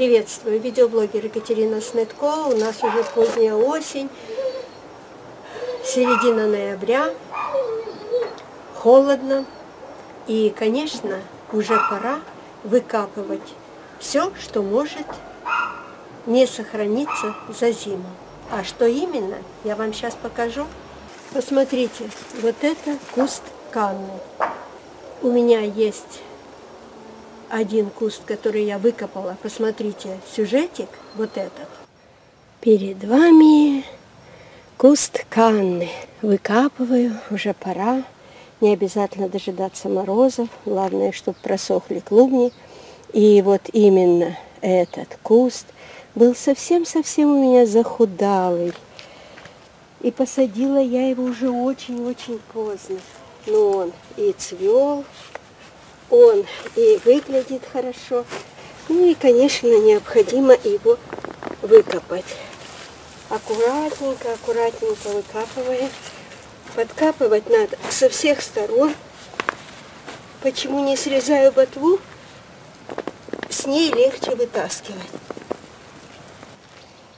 Приветствую, видеоблогер Екатерина Снетко. У нас уже поздняя осень, середина ноября, холодно. И, конечно, уже пора выкапывать все, что может не сохраниться за зиму. А что именно, я вам сейчас покажу. Посмотрите, вот это куст канны. У меня есть один куст, который я выкопала. Посмотрите, сюжетик вот этот. Перед вами куст канны. Выкапываю, уже пора. Не обязательно дожидаться морозов. Главное, чтобы просохли клубни. И вот именно этот куст был совсем-совсем у меня захудалый. И посадила я его уже очень-очень поздно. Но он и цвел, он и выглядит хорошо. Ну и, конечно, необходимо его выкопать. Аккуратненько, аккуратненько выкапываем. Подкапывать надо со всех сторон. Почему не срезаю ботву? С ней легче вытаскивать.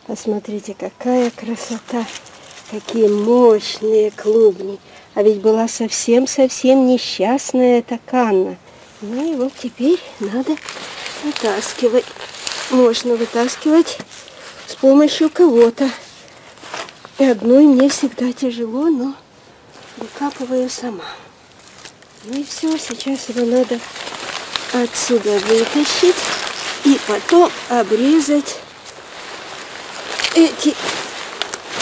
Посмотрите, какая красота, какие мощные клубни. А ведь была совсем-совсем несчастная эта канна. Ну и вот теперь надо вытаскивать. Можно вытаскивать с помощью кого-то. И одной мне всегда тяжело, но выкапываю сама. Ну и все, сейчас его надо отсюда вытащить и потом обрезать эти.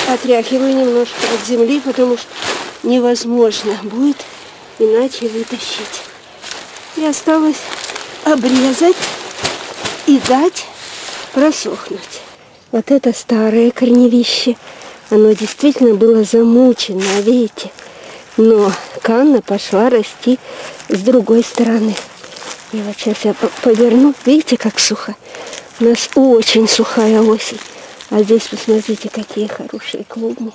Отряхиваю немножко от земли, потому что невозможно будет иначе вытащить. И осталось обрезать и дать просохнуть. Вот это старое корневище. Оно действительно было замучено, видите? Но канна пошла расти с другой стороны. И вот сейчас я поверну. Видите, как сухо? У нас очень сухая осень. А здесь посмотрите, какие хорошие клубни.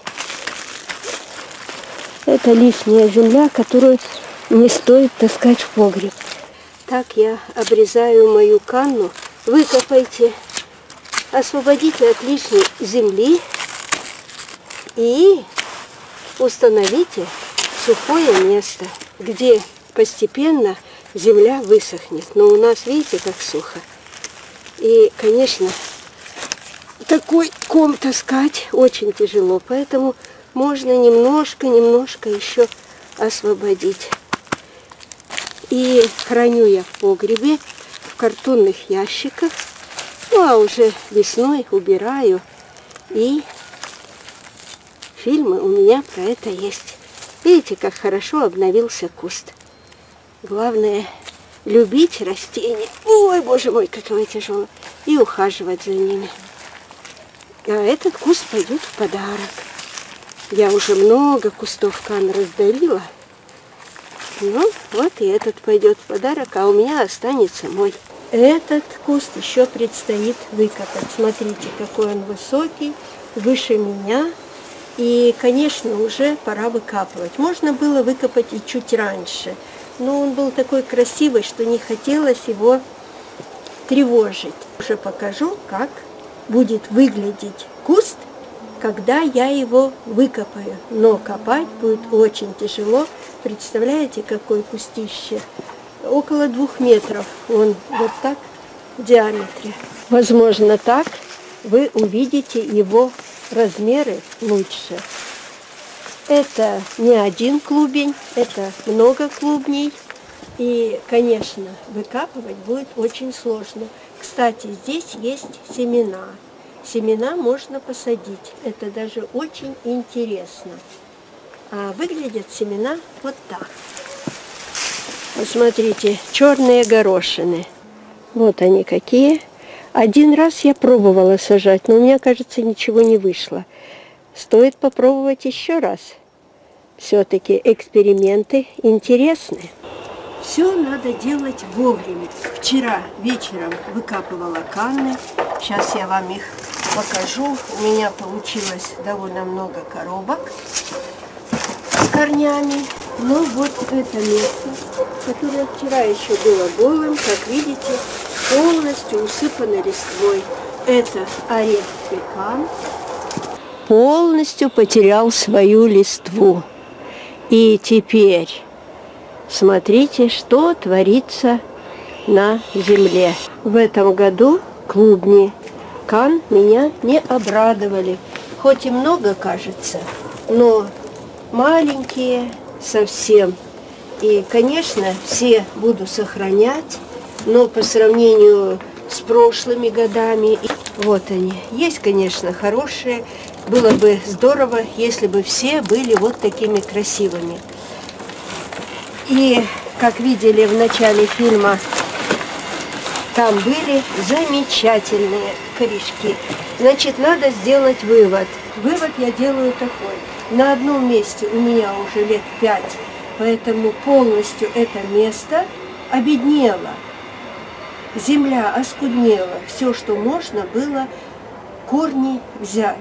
Это лишняя земля, которую не стоит таскать в погреб. Так я обрезаю мою канну. Выкопайте, освободите от лишней земли и установите сухое место, где постепенно земля высохнет. Но у нас, видите, как сухо. И, конечно, такой ком таскать очень тяжело, поэтому можно немножко-немножко еще освободить. И храню я в погребе, в картонных ящиках. Ну, а уже весной убираю. И фильмы у меня про это есть. Видите, как хорошо обновился куст. Главное любить растения. Ой, боже мой, какое тяжелое. И ухаживать за ними. А этот куст пойдет в подарок. Я уже много кустов кан раздарила. Ну, вот и этот пойдет в подарок, а у меня останется мой. Этот куст еще предстоит выкопать. Смотрите, какой он высокий, выше меня. И, конечно, уже пора выкапывать. Можно было выкопать и чуть раньше, но он был такой красивый, что не хотелось его тревожить. Уже покажу, как будет выглядеть куст, когда я его выкопаю. Но копать будет очень тяжело, Представляете, какой кустище? Около двух метров он вот так в диаметре. Возможно, так вы увидите его размеры лучше. Это не один клубень, это много клубней. И, конечно, выкапывать будет очень сложно. Кстати, здесь есть семена. Семена можно посадить. Это даже очень интересно. А выглядят семена вот так. Посмотрите, черные горошины. Вот они какие. Один раз я пробовала сажать, но у меня, кажется, ничего не вышло. Стоит попробовать еще раз. Все-таки эксперименты интересны. Все надо делать вовремя. Вчера вечером выкапывала канны. Сейчас я вам их покажу. У меня получилось довольно много коробок корнями. Но вот это место, которое вчера еще было голым, как видите, полностью усыпаны листвой. Это орех пекан. Полностью потерял свою листву. И теперь смотрите, что творится на земле. В этом году клубни Кан меня не обрадовали. Хоть и много кажется, но маленькие совсем. И, конечно, все буду сохранять, но по сравнению с прошлыми годами, вот они. Есть, конечно, хорошие. Было бы здорово, если бы все были вот такими красивыми. И, как видели в начале фильма, там были замечательные корешки. Значит, надо сделать вывод. Вывод я делаю такой. На одном месте у меня уже лет пять, поэтому полностью это место обеднело. Земля оскуднела, все, что можно было, корни взяли.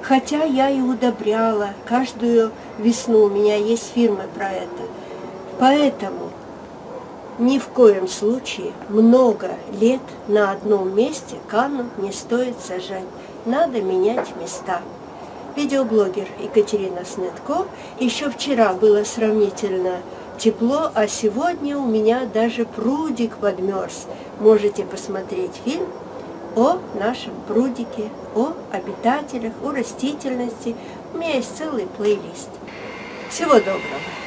Хотя я и удобряла каждую весну, у меня есть фильмы про это. Поэтому ни в коем случае много лет на одном месте кану не стоит сажать. Надо менять места. Видеоблогер Екатерина Снетко. Еще вчера было сравнительно тепло, а сегодня у меня даже прудик подмерз. Можете посмотреть фильм о нашем прудике, о обитателях, о растительности. У меня есть целый плейлист. Всего доброго!